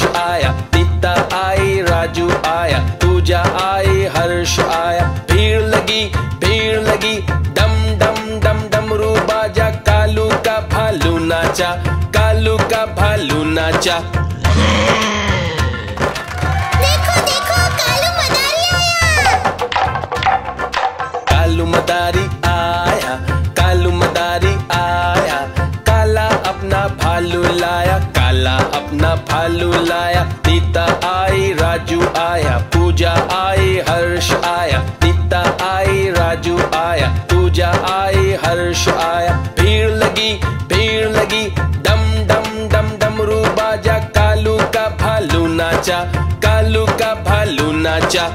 I. हर्ष आया, भीड़ लगी भीड़ लगी। डम डम डम रू बाजा कालू का भालू नाचा, कालू का भालू नाचा।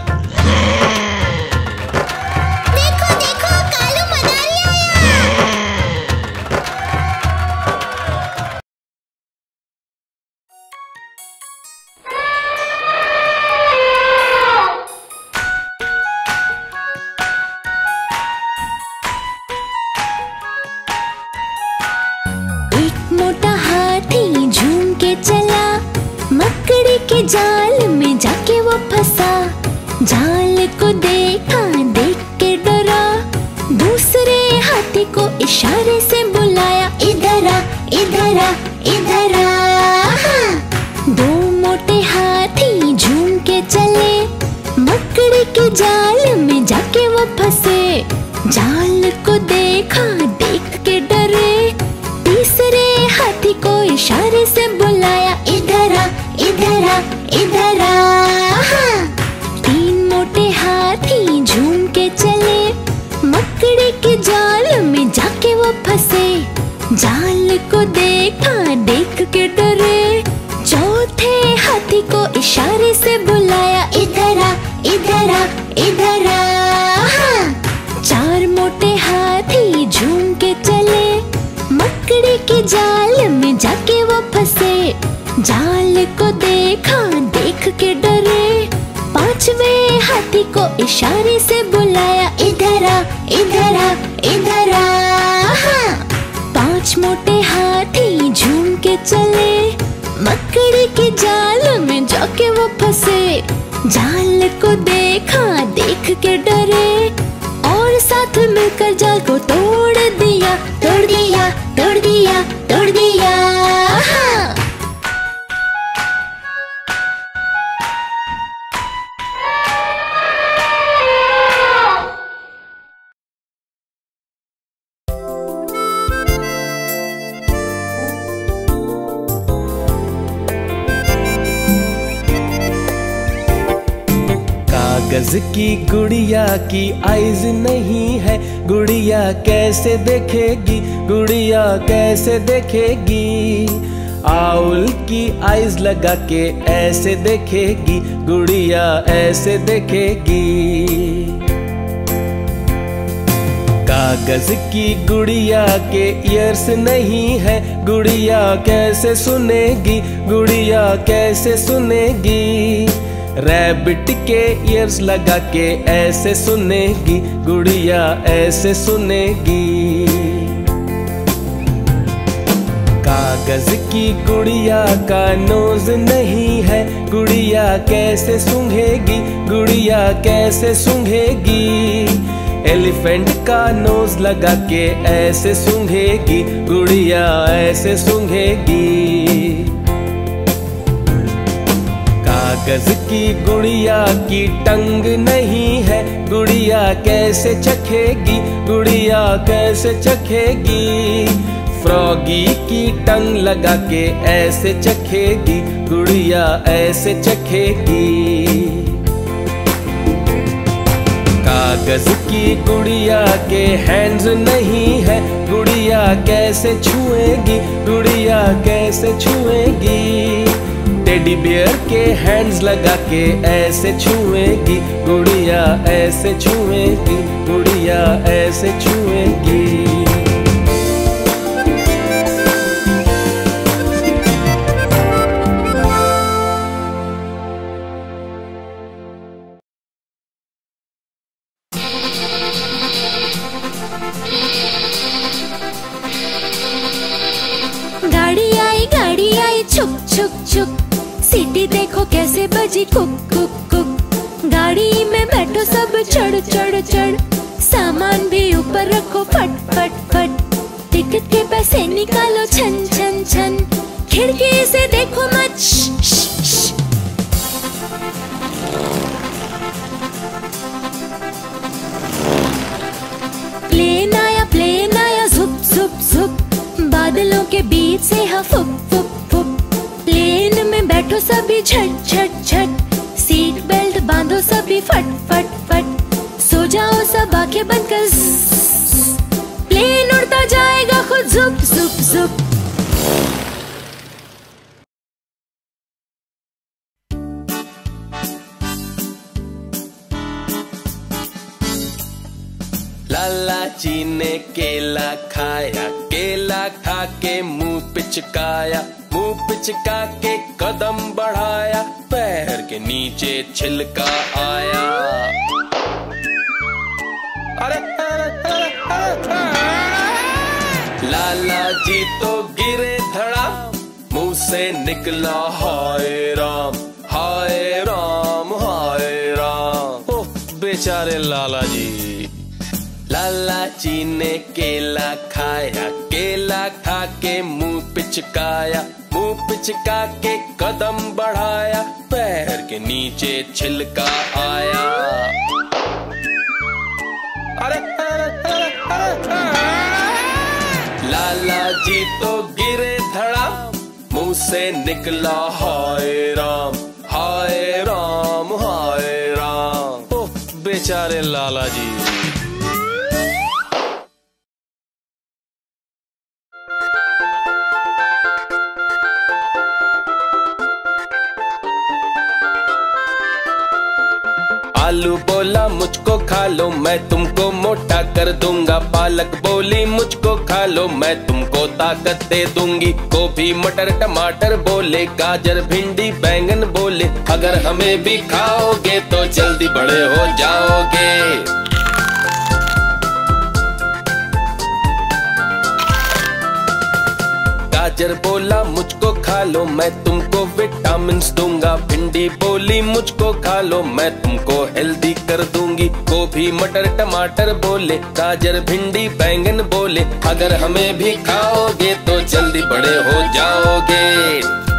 के जाल में जाके वो फंसे। जाल को देखा, देख के डरे। चौथे हाथी को इशारे से बुलाया, इधर आ इधर आ इधर आ। चार मोटे हाथी झूम के चले। मकड़ी के जाल में जाके वो फंसे। जाल को देखा, देख के डरे। पांचवे हाथी को इशारे से चले। मकड़ी के जाल में जाके वो फंसे। जाल को देखा, देख के डरे। और साथ मिलकर जाल को तोड़ दिया तोड़ दिया तोड़ दिया। तोड़ दिया कागज़ की गुड़िया की आइज़ नहीं है। गुड़िया कैसे देखेगी? गुड़िया कैसे देखेगी? आउल की आईज लगा के ऐसे देखेगी। गुड़िया ऐसे देखेगी। कागज़ की गुड़िया के ईयर्स नहीं है। गुड़िया कैसे सुनेगी? गुड़िया कैसे सुनेगी? रैबिट के ईयर्स लगा के ऐसे सुनेगी, गुड़िया ऐसे सुनेगी। कागज़ की गुड़िया का नोज़ नहीं है, गुड़िया कैसे सूंघेगी, गुड़िया कैसे सूंघेगी? एलिफेंट का नोज़ लगा के ऐसे सूंघेगी, गुड़िया ऐसे सूंघेगी। कागज़ की गुड़िया की टंग नहीं है। गुड़िया कैसे चखेगी? गुड़िया कैसे चखेगी? फ्रॉगी की टंग लगा के ऐसे चखेगी। गुड़िया ऐसे चखेगी। कागज़ की गुड़िया के हैंड्स नहीं है। गुड़िया कैसे छुएगी? गुड़िया कैसे छुएगी? टेडी बियर के हैंड्स लगा के ऐसे छुएगी गुड़िया ऐसे छुएगी गुड़िया ऐसे छुएगी। बजी कुक कुक कुक। गाड़ी में बैठो सब चढ़ चढ़ चढ़। सामान भी ऊपर रखो फट फट फट। टिकट के पैसे निकालो छन छन छन। खिड़की से देखो मत। प्लेन आया प्लेन आया जुप जुप जुप बादलों के बीच से हा, फुप फुप फुप। प्लेन में बैठो सभी झट जुप जुप जुप लाला जी ने केला खाया केला खा के मुँह पिचकाया मुँह पिचका के कदम बढ़ाया पैर के नीचे छिलका आया अरे अरे, अरे, अरे, अरे। जी तो गिरे धड़ा मुँह से निकला हाय राम हाय राम हाय राम। ओह बेचारे लाला जी लाला जी ने केला खाया, केला खा के मुँह पिचकाया, मुँह पिचका के कदम बढ़ाया, पैर के नीचे छिलका आया। से निकला। हाय राम हाय राम हाय राम। ओह बेचारे लाला जी। आलू बोला, मुझको खा लो, मैं तुमको मोटा कर दूँगा पालक। बोली, मुझको खा लो, मैं तुमको ताकत दे दूँगी। गोभी, मटर, टमाटर बोले, गाजर, भिंडी, बैंगन बोले, अगर हमें भी खाओगे तो जल्दी बड़े हो जाओगे। गाजर बोला, मुझको खा लो, मैं तुमको विटामिन दूँगा। भिंडी बोली, मुझको खा लो, मैं तुमको हेल्दी कर दूँगी। गोभी, मटर, टमाटर बोले, गाजर, भिंडी, बैंगन बोले। अगर हमें भी खाओगे तो जल्दी बड़े हो जाओगे।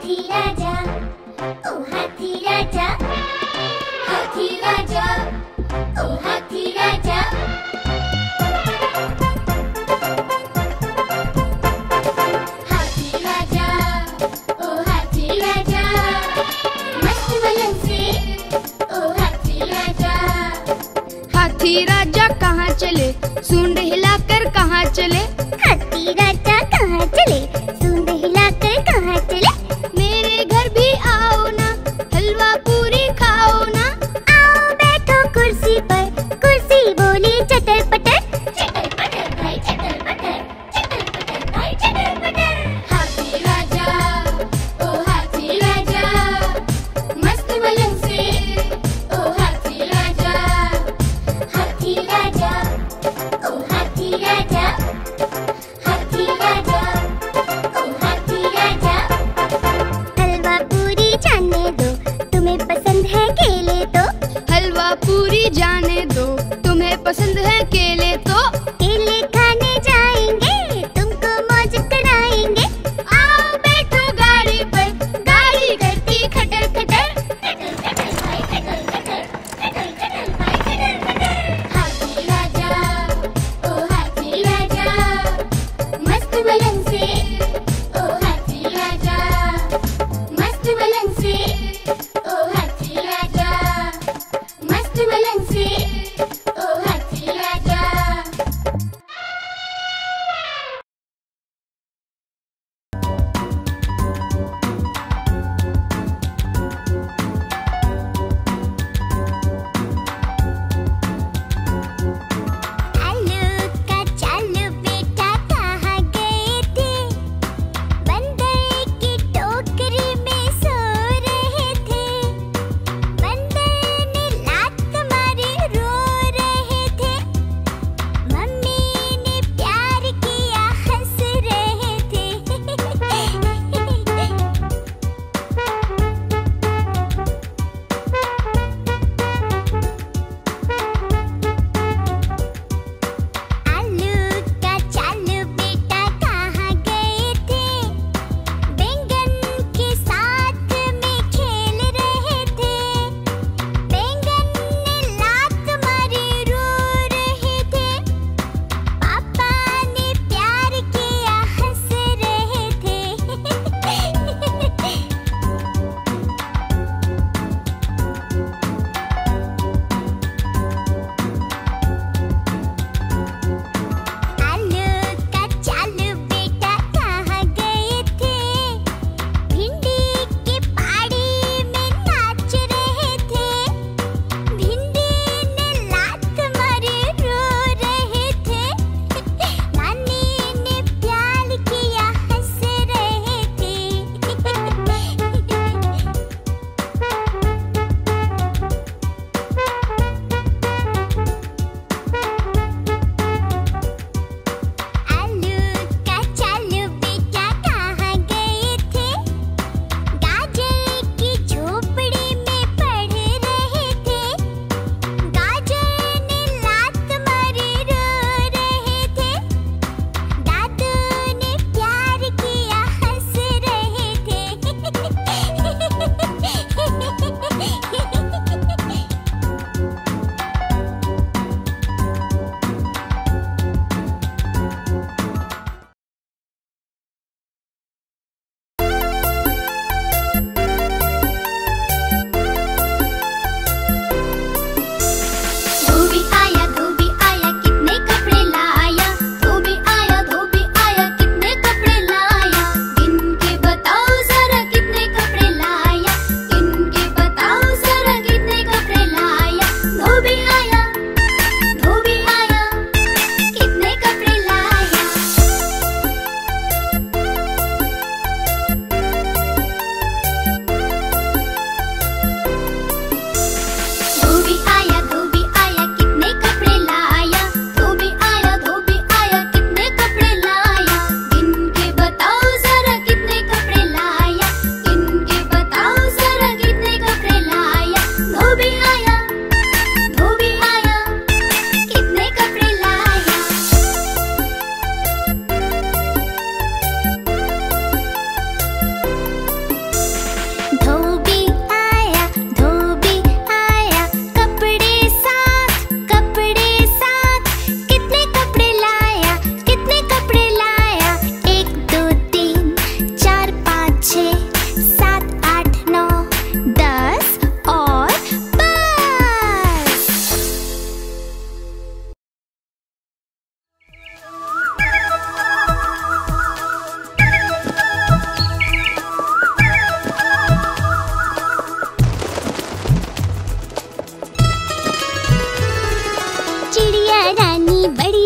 हाथी राजा, ओ हाथी राजा हाथी राजा, ओ हाथी राजा। हाथी राजा, ओ हाथी राजा, मस्त वलन से, ओ हाथी राजा। हाथी राजा चले? सूंड हिलाकर कहाँ चले?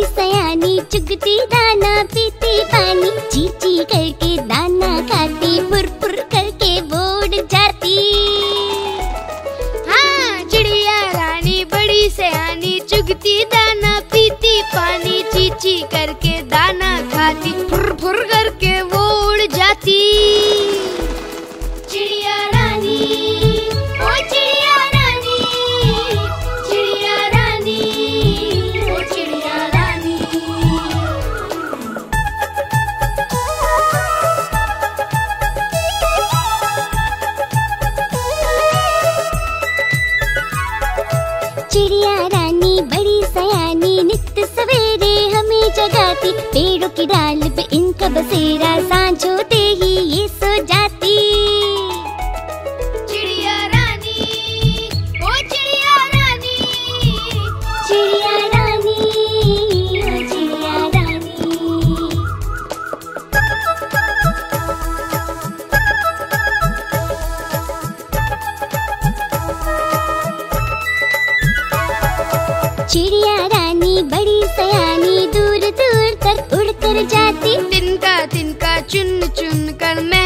सयानी चुगती दाना पीती पानी चीची करके la जाती। तिनका तिनका चुन चुन कर मेहनत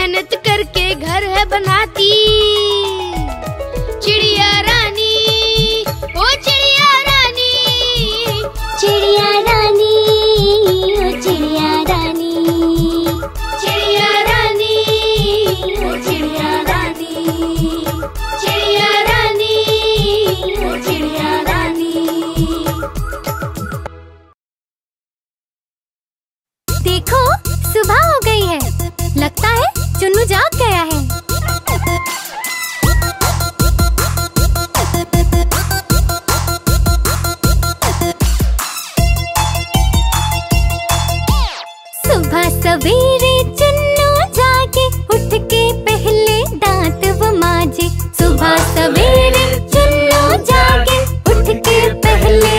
Hello.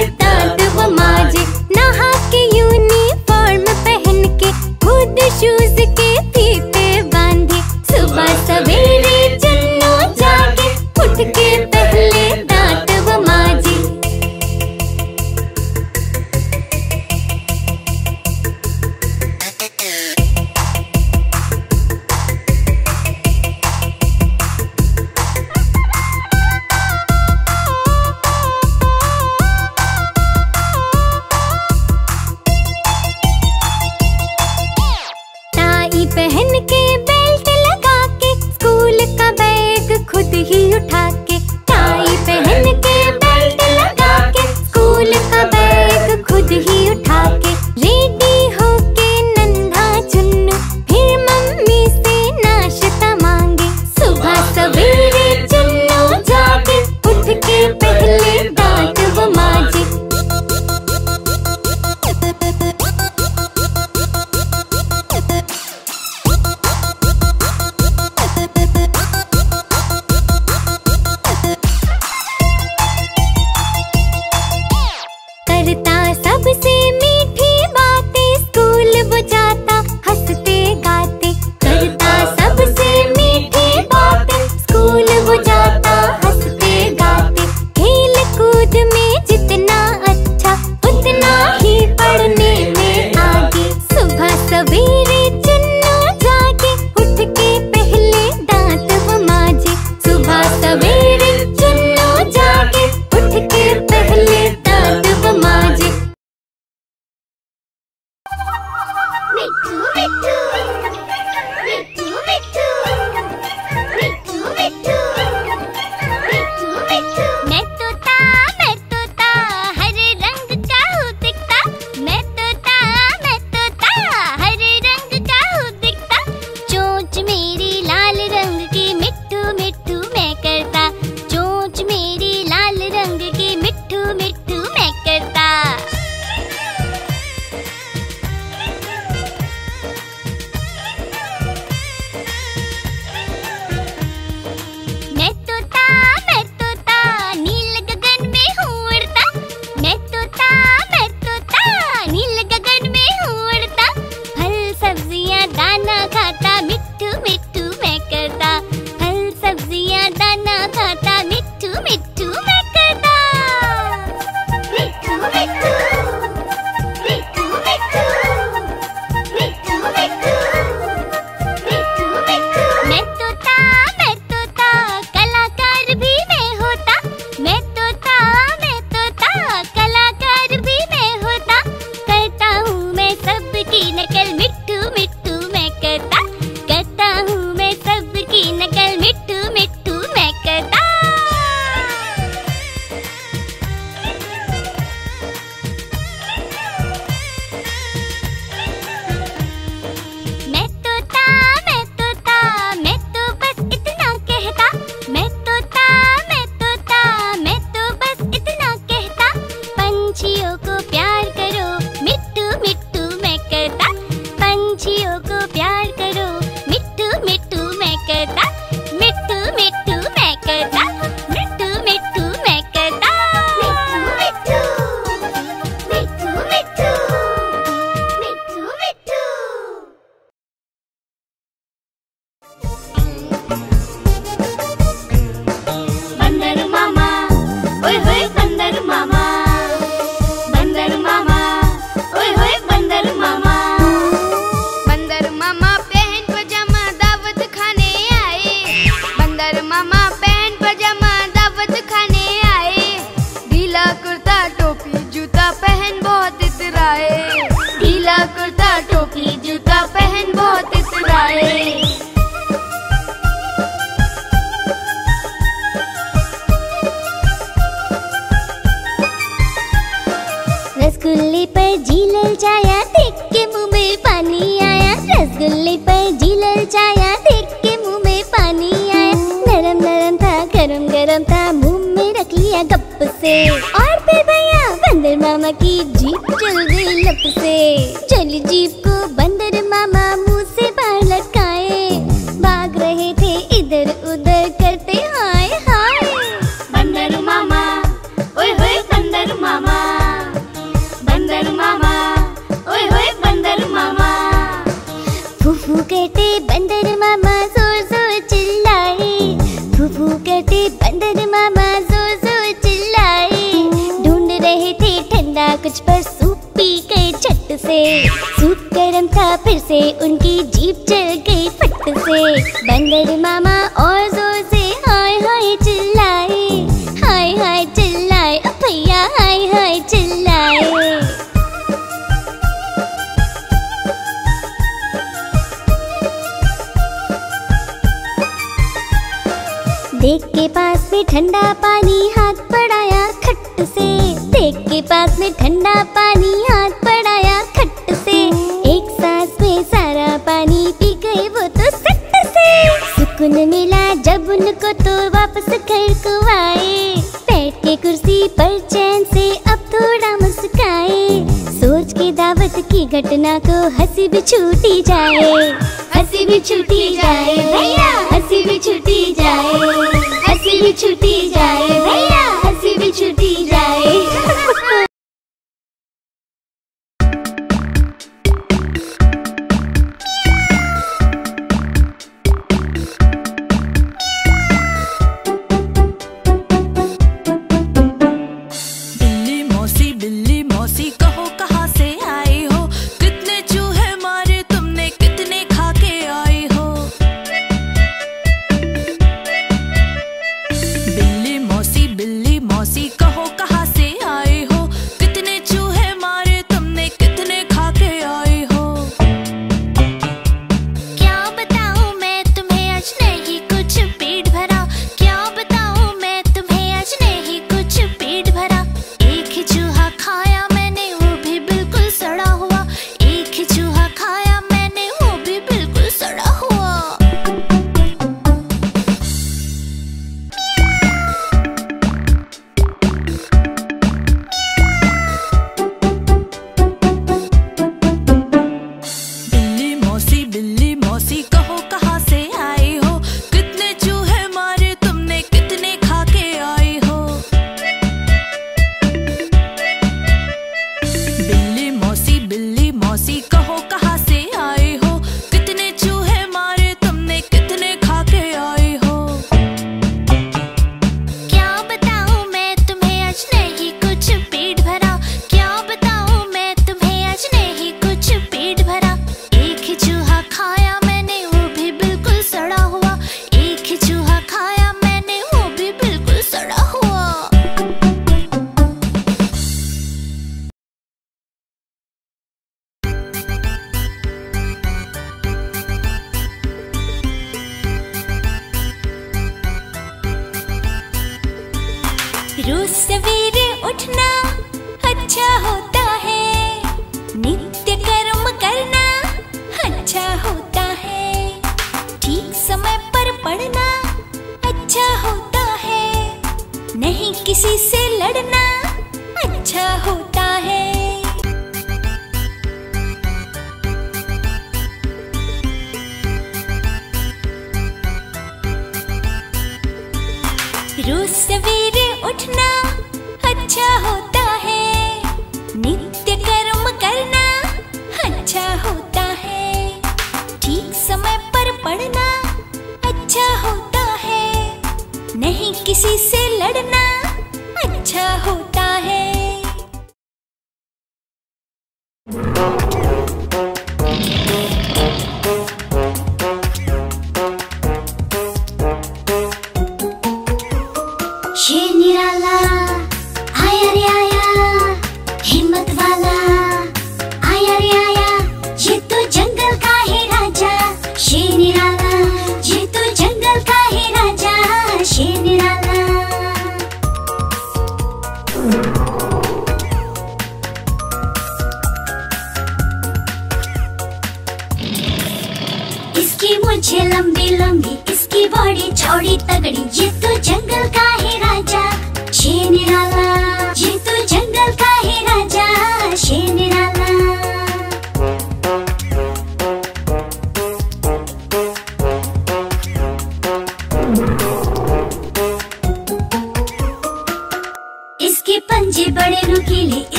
जी ललचाया देख के मुँह में पानी आया। रसगुल्ले पर जी ललचाया देख के मुँह में पानी आया। नरम नरम था, गरम गरम था, मुँह में रख लिया गप से। और फिर भैया बंदर मामा की जीप चल गई लप से। चली जीप को फिर से उनकी जीप चल गई फट से। बंदर मामा और ज़ोर से हाय हाय चिल्लाए। हाय हाय चिल्लाए भैया हाय हाय चिल्लाए। देख के पास में ठंडा पानी हाथ पड़ाया खट से। देख के पास में ठंडा पानी हाथ पड़ाया खट से। पे सारा पानी पी गए वो तो सत्तर से। सुकून मिला जब उनको तो वापस घर को आए। बैठ के कुर्सी पर चैन से अब थोड़ा मुस्काए। सोच के दावत की घटना को हँसी भी छूटी जाए। हँसी भी छूटी जाए भैया, हँसी भी छूटी जाए। हँसी भी छूटी जाए भैया।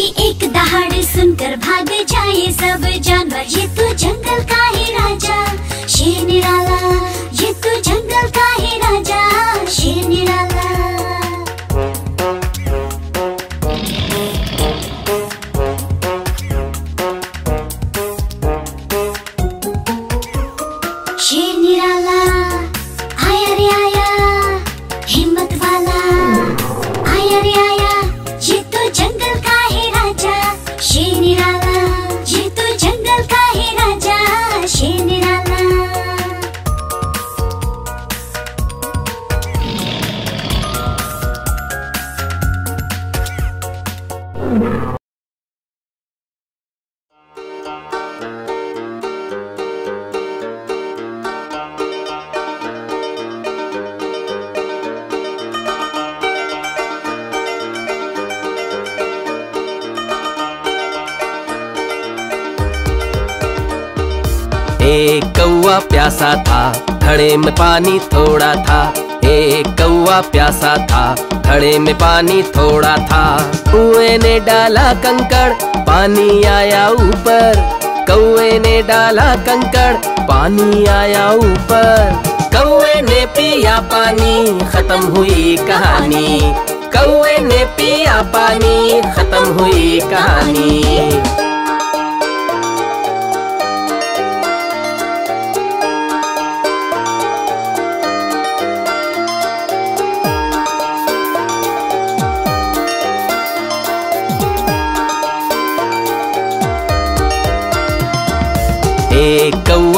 इसकी एक दहाड़ सुनकर भाग जाए सब जानवर। ये तो जंगल का है राजा, शेर निराला। ये तो जंगल का है राजा, शेर निराला। एक कौआ प्यासा था घड़े में पानी थोड़ा था। एक कौआ प्यासा था घड़े में पानी थोड़ा था। कुएँ ने डाला कंकड़, पानी आया ऊपर। कौए ने डाला कंकड़, पानी आया ऊपर। कौए ने पिया पानी, खत्म हुई कहानी। कौए ने पिया पानी, खत्म हुई कहानी।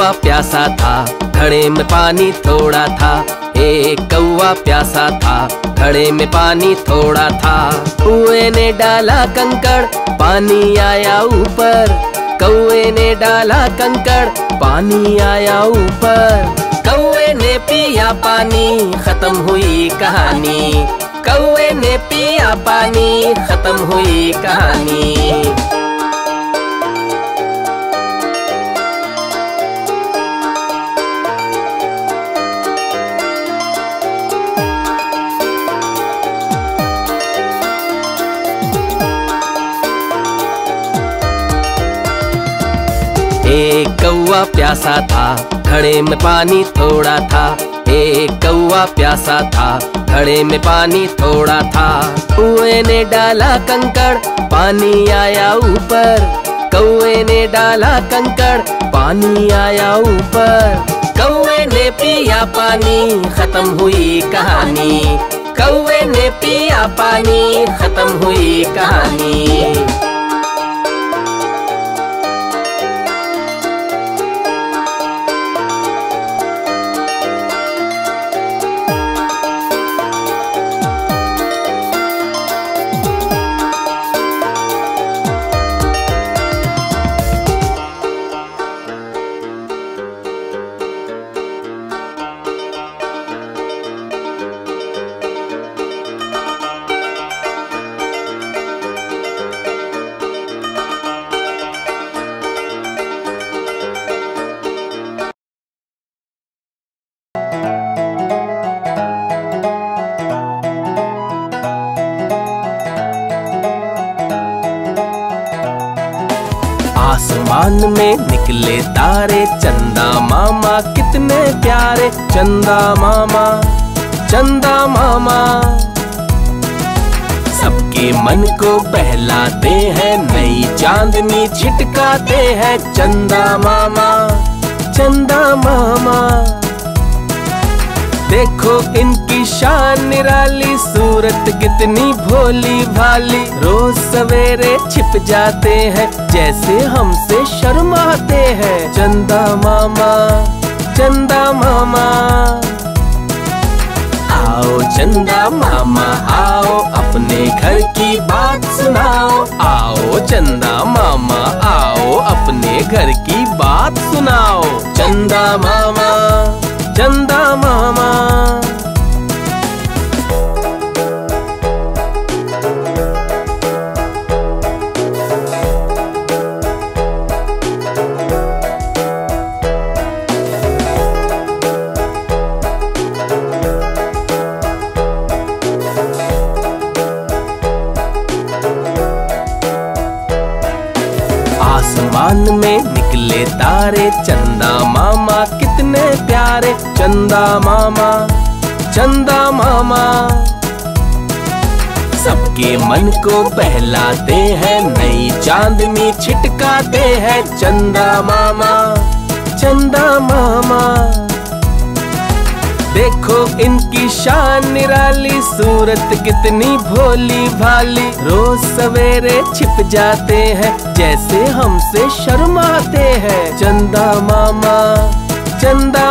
कौआ प्यासा था, घड़े में पानी थोड़ा था। एक कौआ प्यासा था, घड़े में पानी थोड़ा था। कुएँ ने डाला कंकड़, पानी आया ऊपर। कौए ने डाला कंकड़, पानी आया ऊपर। कौए ने पिया पानी, खत्म हुई कहानी। कौए ने पिया पानी, खत्म हुई कहानी। कौआ प्यासा था, घड़े में पानी थोड़ा था। एक कौआ प्यासा था, घड़े में पानी थोड़ा था। कुएँ ने डाला कंकड़, पानी आया ऊपर। कौए ने डाला कंकड़, पानी आया ऊपर। कौए ने पिया पानी, खत्म हुई कहानी। कौए ने पिया पानी, खत्म हुई कहानी। मन को बहलाते हैं, नई चांदनी छिटकाते हैं, चंदा मामा चंदा मामा। देखो इनकी शान, निराली सूरत कितनी भोली भाली। रोज सवेरे छिप जाते हैं, जैसे हमसे शर्माते हैं, चंदा मामा चंदा मामा। आओ चंदा मामा चंदा मामा चंदा चंदा मामा चंदा मामा। सबके मन को बहलाते हैं, नई चांदनी छिटकाते हैं। चंदा मामा चंदा मामा। देखो इनकी शान निराली, सूरत कितनी भोली भाली। रोज सवेरे छिप जाते हैं, जैसे हमसे शर्माते हैं। चंदा मामा, चंदा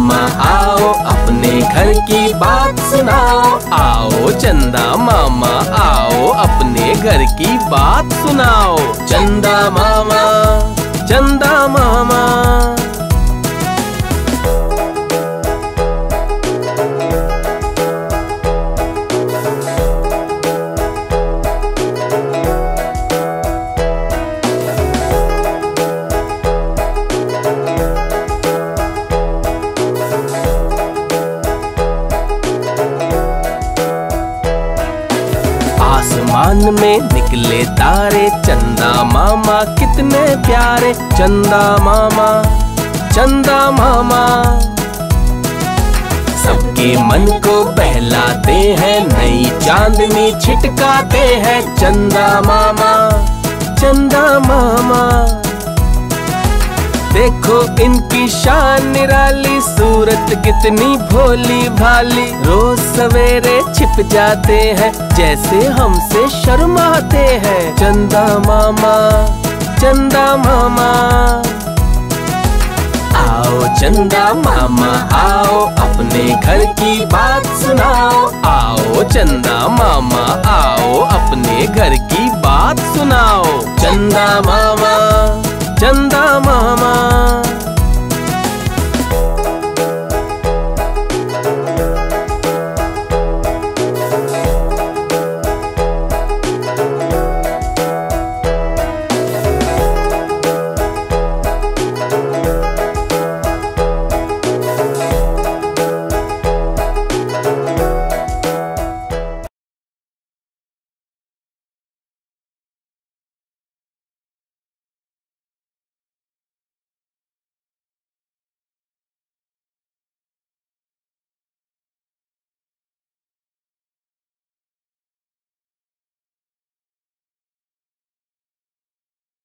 मामा, आओ अपने घर की बात सुनाओ। आओ चंदा मामा, आओ अपने घर की बात सुनाओ। चंदा मामा चंदा मामा। आसमान में निकले तारे, चंदा मामा कितने प्यारे, चंदा मामा चंदा मामा। सबके मन को बहलाते हैं, नई चांदनी छिटकाते हैं, चंदा मामा चंदा मामा। देखो इनकी शान निराली, सूरत कितनी भोली भाली। रोज सवेरे छिप जाते हैं, जैसे हमसे शर्माते हैं। चंदा मामा चंदा मामा। आओ चंदा मामा, आओ अपने घर की बात सुनाओ। आओ चंदा मामा, आओ अपने घर की बात सुनाओ। चंदा मामा। चंदा मामा।